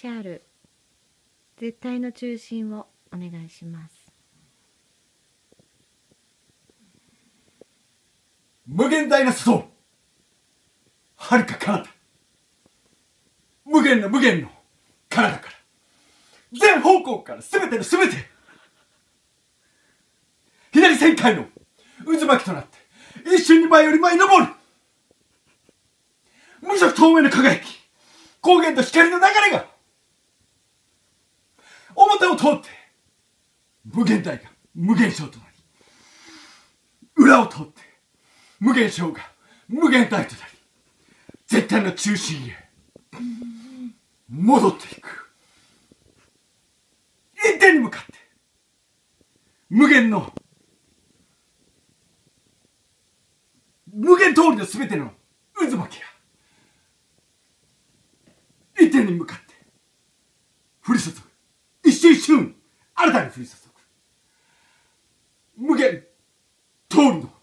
しゃる絶対の中心をお願いします。無限大なストーン遥か彼方。無限の無限の彼方から。全方向から全ての全て。左旋回の渦巻きとなって一瞬に前より前に登る。無色透明の輝き。光源と光の流れが表を通って無限大が無限小となり裏を通って無限小が無限大となり絶対の中心へ戻っていく。一点に向かって無限の無限通りの全ての渦巻きが一点に向かって降り注ぐ。瞬一瞬新たに降り注ぐ無限通りの。